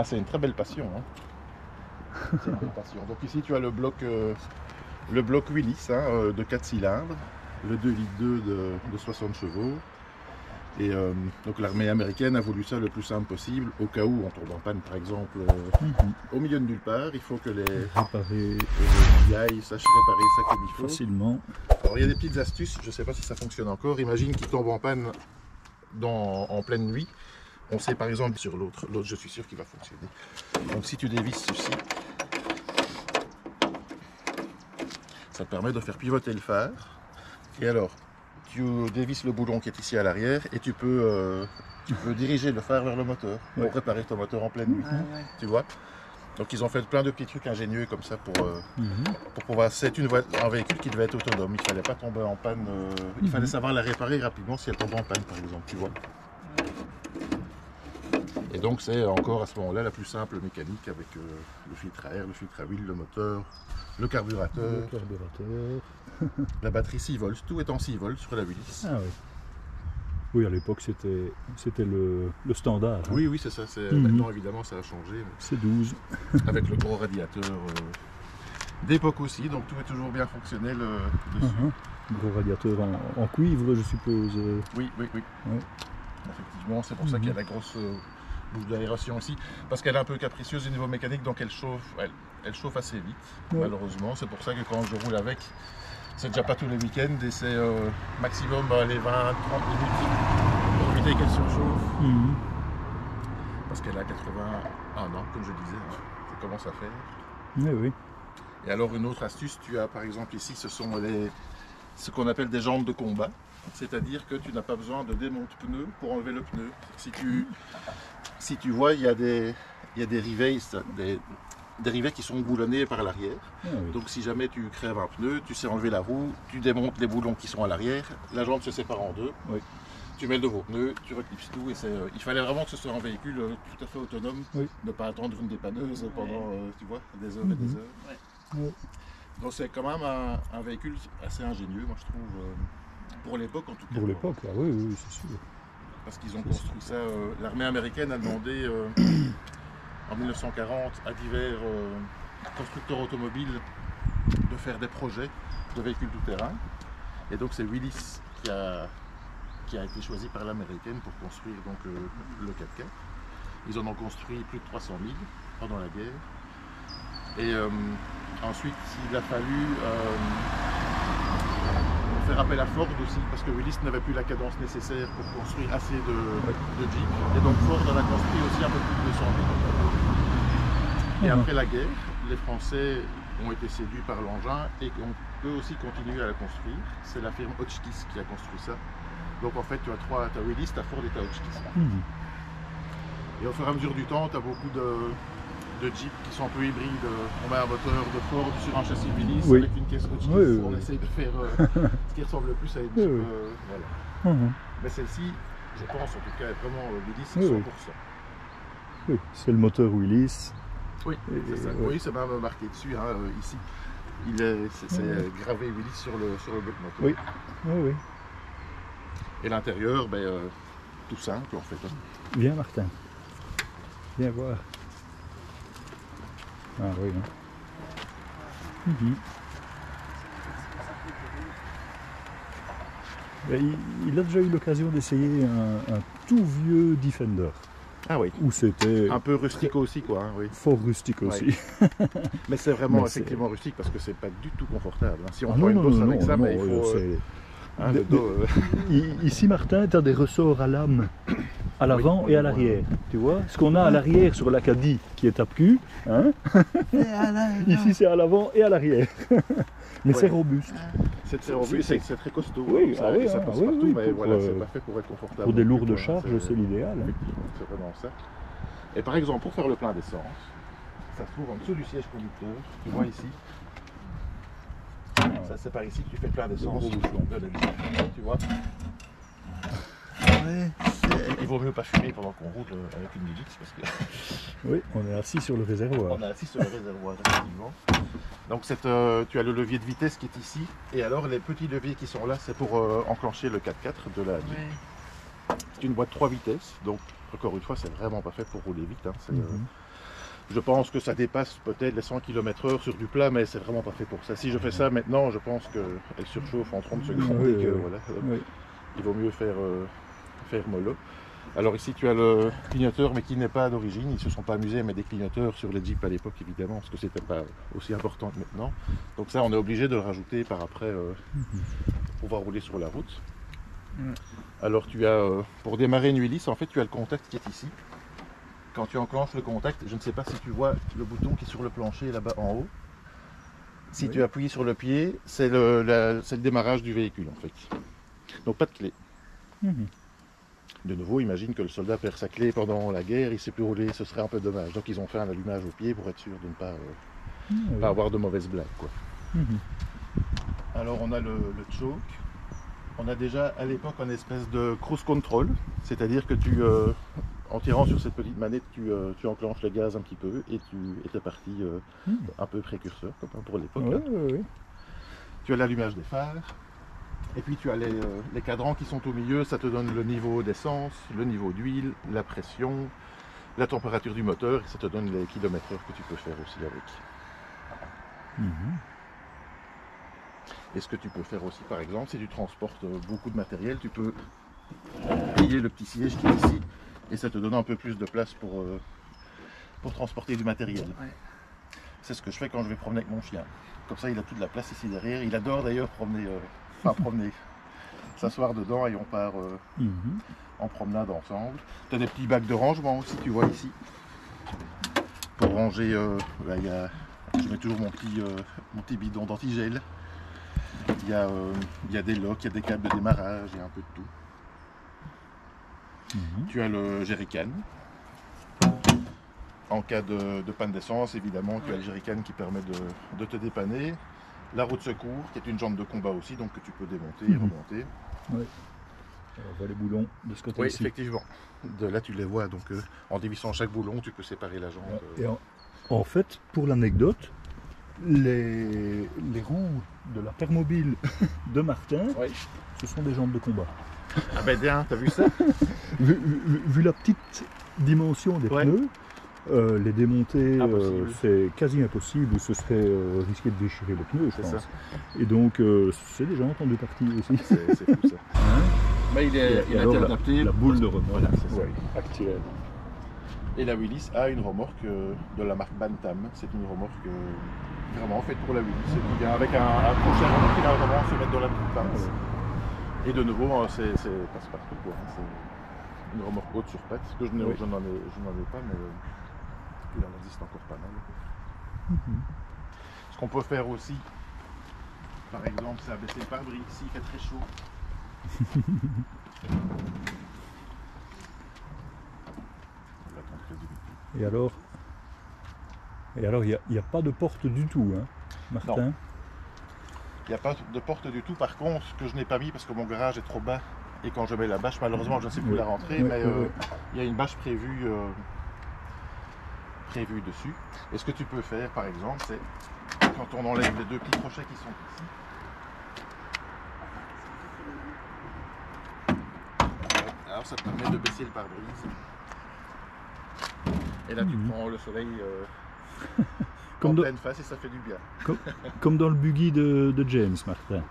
Ah, c'est une très belle passion. hein. C'est une belle passion. Donc ici, tu as le bloc, euh, le bloc Willis hein, euh, de 4 cylindres, le 2 litres 2 de, de 60 chevaux. Et euh, donc l'armée américaine a voulu ça le plus simple possible, au cas où on tombe en panne par exemple euh, Mhm. au milieu de nulle part, il faut que les, Réparer GI sachent réparer ça comme il faut. facilement. Alors il y a des petites astuces, je ne sais pas si ça fonctionne encore. Imagine qu'il tombe en panne dans- en pleine nuit. On sait par exemple sur l'autre, l'autre je suis sûr qu'il va fonctionner. Donc si tu dévisses ceci, ça te permet de faire pivoter le phare. Et alors, tu dévisses le boulon qui est ici à l'arrière et tu peux, euh, tu peux diriger le phare vers le moteur pour Ouais. ton moteur en pleine nuit. Tu vois? Donc ils ont fait plein de petits trucs ingénieux comme ça pour, euh, Mhm. pour pouvoir. C'est une un véhicule qui devait être autonome. Il fallait pas tomber en panne. euh, Il Mhm. fallait savoir la réparer rapidement si elle tombe en panne, par exemple. Tu vois? Et donc c'est encore à ce moment-là la plus simple mécanique avec euh, le filtre à air, le filtre à huile, le moteur, le carburateur, Le carburateur. la batterie 6 volts. Tout est en 6 volts sur la Willis. Ah oui. Oui, à l'époque, c'était c'était le, le standard. hein. Oui, oui, c'est ça. Mhm. Maintenant, évidemment, ça a changé. C'est 12. Avec le gros radiateur euh, d'époque aussi. Donc tout est toujours bien fonctionnel euh, dessus. Mhm. Gros radiateur en, en cuivre, je suppose. Oui, oui, oui. Ouais. Effectivement, c'est pour ça Mhm. qu'il y a la grosse bouche d'aération aussi. Parce qu'elle est un peu capricieuse au niveau mécanique, donc elle chauffe, elle, elle chauffe assez vite, malheureusement. C'est pour ça que quand je roule avec, c'est déjà pas tous les week-ends et c'est euh, maximum euh, les 20-30 minutes pour éviter qu'elle surchauffe. Mhm. Parce qu'elle a 81 ans, comme je disais, hein. ça commence à faire. Oui, oui. Et alors une autre astuce, tu as par exemple ici, ce sont les, ce qu'on appelle des jantes de combat. C'est-à-dire que tu n'as pas besoin de démonte-pneu pour enlever le pneu. Si tu, si tu vois, il y a des, il y a des rivets, ça, des, des rivets qui sont boulonnés par l'arrière. Ah oui. Donc si jamais tu crèves un pneu, tu sais enlever la roue, tu démontes les boulons qui sont à l'arrière, la jante se sépare en deux. Oui. Tu mets le nouveau pneu, tu reclipses tout et c'est, euh, il fallait vraiment que ce soit un véhicule euh, tout à fait autonome, Oui. ne pas attendre une dépanneuse pendant, euh, tu vois, des heures et des Mhm. heures. Ouais. Donc c'est quand même un, un véhicule assez ingénieux, moi je trouve, euh, pour l'époque en tout cas. Pour l'époque, ah oui, oui, c'est sûr. Parce qu'ils ont construit ça, euh, l'armée américaine a demandé euh, en 1940 à divers euh, constructeurs automobiles de faire des projets de véhicules tout-terrain. Et donc c'est Willis qui a, qui a été choisi par l'américaine pour construire donc, le 4x4. Ils en ont construit plus de 300 000 pendant la guerre. Et ensuite, il a fallu faire appel à Ford aussi, parce que Willis n'avait plus la cadence nécessaire pour construire assez de, de Jeep. Et donc Ford en a construit aussi un peu plus de 200 000. Et après la guerre, les Français ont été séduits par l'engin et ont eux aussi continué à la construire. C'est la firme Hotchkiss qui a construit ça. Donc en fait, tu as trois, tu as Willis, tu as Ford et tu as Hotchkiss. Mhm. Et au fur et à mesure du temps, tu as beaucoup de, de Jeeps qui sont un peu hybrides. On met un moteur de Ford sur un châssis Willis Oui. avec une caisse Hotchkiss. Oui, oui, on essaye de faire euh, ce qui ressemble le plus à une Jeep. euh, voilà. Mhm. Mais celle-ci, je pense en tout cas, est vraiment euh, Willis Oui, 100%. oui. C'est le moteur Willis. Oui, c'est ça. Oui, c'est même marqué dessus, hein, euh, ici. Il est, c'est, euh, gravé Willis sur le, sur le bloc moteur. Oui. Oui, oui. Et l'intérieur, ben, euh, tout simple en fait. hein. Viens, Martin. Viens voir. Ah oui. hein. Mhm. Et il, il a déjà eu l'occasion d'essayer un, un tout vieux Defender, Ah oui. où c'était Un peu rustique aussi, quoi. hein, oui. fort rustique Ouais. aussi. Mais c'est vraiment Mais effectivement rustique parce que c'est pas du tout confortable. hein. Si on Ah prend non, une bosse non, avec non, ça, non, ben, il faut. euh, hein, de- dos, euh, I- Ici, Martin, tu as des ressorts à lame, à l'avant Oui, et à l'arrière. Tu vois Ce qu'on a à l'arrière sur l'Acadie, qui est à cul, hein ici c'est à l'avant et à l'arrière. Mais Ouais. c'est robuste. c'est très robuste, c'est- très costaud. Oui, hein, ça, ah oui, ça hein, passe oui, partout, oui, mais pour, voilà, euh, c'est pas fait pour être confortable. Pour des lourdes charges, c'est- l'idéal. hein. C'est vraiment ça. Et par exemple, pour faire le plein d'essence, ça se trouve en dessous du siège conducteur. Tu vois ici. Ça, c'est par ici que tu fais le plein d'essence. Tu vois vaut mieux pas fumer pendant qu'on roule euh, avec une Milix parce que Oui, on est assis sur le réservoir. on est assis sur le réservoir, effectivement. Donc cette, euh, tu as le levier de vitesse qui est ici. Et alors les petits leviers qui sont là, c'est pour euh, enclencher le 4x4 de la Jeep. C'est une boîte 3 vitesses. Donc encore une fois, c'est vraiment pas fait pour rouler vite. hein. Euh, Mhm. je pense que ça dépasse peut-être les 100 km/h sur du plat, mais c'est vraiment pas fait pour ça. Si je fais ça maintenant, je pense qu'elle surchauffe en 30 secondes. Oui, et que, oui, voilà, Oui. il vaut mieux faire, euh, faire mollo. Alors ici tu as le clignoteur mais qui n'est pas d'origine, ils se sont pas amusés à mettre des clignoteurs sur les Jeeps à l'époque évidemment parce que c'était pas aussi important que maintenant. Donc ça on est obligé de le rajouter par après euh, pour pouvoir rouler sur la route. Alors tu as euh, pour démarrer une hélice en fait tu as le contact qui est ici. Quand tu enclenches le contact, je ne sais pas si tu vois le bouton qui est sur le plancher là-bas en haut. Si Oui. tu appuies sur le pied, c'est le, la- c'est le démarrage du véhicule en fait. Donc pas de clé. Mhm. De nouveau, imagine que le soldat perd sa clé pendant la guerre, il ne sait plus rouler, ce serait un peu dommage. Donc ils ont fait un allumage au pied pour être sûr de ne pas, euh, pas avoir de mauvaises blagues. Quoi. Mhm. Alors on a le, le choke. On a déjà à l'époque une espèce de cruise control, c'est-à-dire que tu, euh, en tirant sur cette petite manette, tu, euh, tu enclenches le gaz un petit peu et tu es parti euh, Mhm. un peu précurseur comme pour l'époque. Ouais, là. ouais, ouais. Tu as l'allumage des phares. Et puis tu as les, euh, les cadrans qui sont au milieu, ça te donne le niveau d'essence, le niveau d'huile, la pression, la température du moteur, et ça te donne les kilomètres heure que tu peux faire aussi avec. Mhm. Et ce que tu peux faire aussi par exemple, si tu transportes euh, beaucoup de matériel, tu peux plier le petit siège qui est ici, et ça te donne un peu plus de place pour, euh, pour transporter du matériel. Ouais. C'est ce que je fais quand je vais promener avec mon chien. Comme ça, il a toute la place ici derrière. Il adore d'ailleurs promener, euh, enfin promener, s'asseoir dedans et on part euh, Mhm. en promenade ensemble. Tu as des petits bacs de rangement aussi, tu vois ici. Pour ranger, euh, là, il y a- je mets toujours mon petit, euh, mon petit bidon d'antigel. Il y, a, euh, il y a des locks, il y a des câbles de démarrage, il y a un peu de tout. Mhm. Tu as le jerrycan. En cas de, de panne d'essence, évidemment, tu as le jerrycan qui permet de, de te dépanner. La roue de secours, qui est une jambe de combat aussi, donc que tu peux démonter et Mhm. remonter. On voit les boulons de ce Oui, côté-ci. effectivement. De là, tu les vois. Donc, euh, en dévissant chaque boulon, tu peux séparer la jambe. euh. Et en, en fait, pour l'anecdote, les, les ronds de la permobile de Martin, Oui. ce sont des jambes de combat. Ah ben bien, t'as vu ça? Vu, vu- vu la petite dimension des Ouais. pneus, euh, les démonter, euh, c'est quasi impossible. Ce serait euh, risquer de déchirer je pense. ça. Et donc, euh, c'est des jantes en deux parties aussi. C'est fou ça. Mais il, est, Et il a été adapté. La boule de remorque Voilà, c'est ça. ouais, actuelle. Et la Willis a une remorque de la marque Bantam. C'est une remorque vraiment faite pour la Willis. Avec un, un crochet rond qui va vraiment se mettre dans la petite pince. Et de nouveau, euh, c'est passe-partout. quoi. hein. C'est une remorque haute sur pattes. Que je Oui. n'en ai, je n'en ai pas, mais il en existe encore pas mal. Ce qu'on peut faire aussi, par exemple, c'est abaisser le pare-brise s'il fait très chaud. Et alors Et alors, il n'y a, pas de porte du tout, hein, Martin? Il n'y a pas de porte du tout. Par contre, ce que je n'ai pas mis parce que mon garage est trop bas et quand je mets la bâche, malheureusement, je ne sais plus Oui. la rentrer, Oui, mais oui, euh, oui. il y a une bâche prévue, euh, prévue dessus. Et ce que tu peux faire, par exemple, c'est quand on enlève les deux petits crochets qui sont ici. Alors ça te permet de baisser le pare-brise. Et là tu Mhm. prends le soleil euh, Comme en dans- pleine face et ça fait du bien. Comme dans le buggy de, de James, Martin.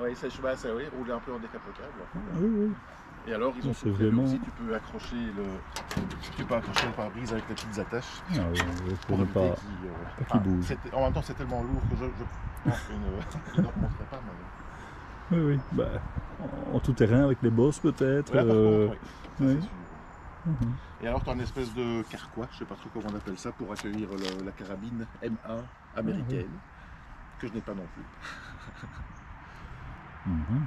Oui, c'est bah, ça, oui, rouler un peu en décapotable. Ah oui, oui. Et alors, ils ont prévu vraiment- aussi, tu peux accrocher le, tu peux accrocher le pare-brise avec les petites attaches Ah oui, pour ne pas. euh, pas bouge. c'est- En même temps, c'est tellement lourd que je, je pense qu'il ne, ne pas. Mais... Oui, oui. Bah, en, tout terrain avec les bosses peut-être. Ouais, euh, oui, ça, oui. mhm. Et alors, tu as une espèce de carquois, je sais pas trop comment on appelle ça, pour accueillir le- la carabine M1 américaine, que je n'ai pas non plus. Mhm.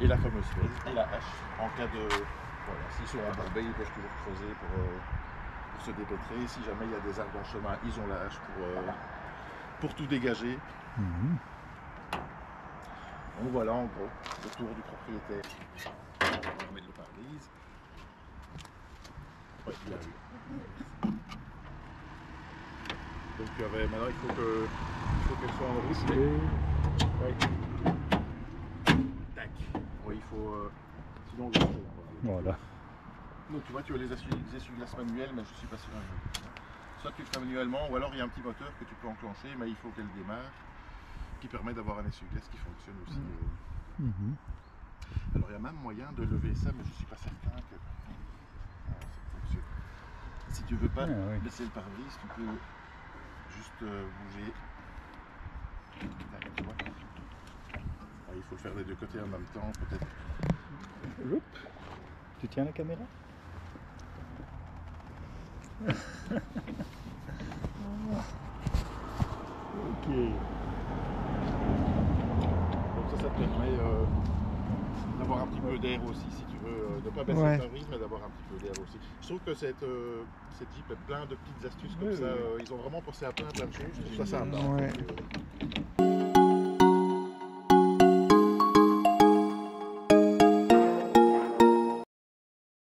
Et la fameuse pelle et la hache, en cas de. Voilà, s'ils sont embourbés, ils peuvent toujours creuser pour, euh, pour se dépêtrer. Si jamais il y a des arbres en chemin, ils ont la hache pour, euh, pour tout dégager. Mhm. Donc voilà en gros le tour du propriétaire. On va remettre le pare-brise. Ouais, il a vu. Donc maintenant il faut que il faut qu'elle soit en route. mais- Ouais. Tac. Oui, il faut. euh, sinon, on va- Voilà. Donc tu vois, tu as les essuie- les essuie-glaces manuels, mais je suis pas sûr. Soit tu le fais manuellement, ou alors il y a un petit moteur que tu peux enclencher, mais il faut qu'elle démarre, qui permet d'avoir un essuie-glace qui fonctionne aussi. euh. Mhm. Alors il y a même moyen de lever ça, mais je suis pas certain que ah, ça fonctionne. Si tu veux pas Ah, oui. baisser le pare-brise, tu peux juste euh, bouger. Ah, il faut le faire des deux côtés en même temps, peut-être. Oup. Tu tiens la caméra? Ok. Donc ça, ça te permet euh, d'avoir un petit peu d'air aussi, si tu veux, euh, de ne pas baisser Ouais. le pare-brise, mais d'avoir un petit peu d'air aussi. Je trouve que cette, euh, cette Jeep a plein de petites astuces comme Oui, ça. oui, euh, ils ont vraiment pensé à plein plein de choses. Je trouve ça sympa. Ouais. Euh,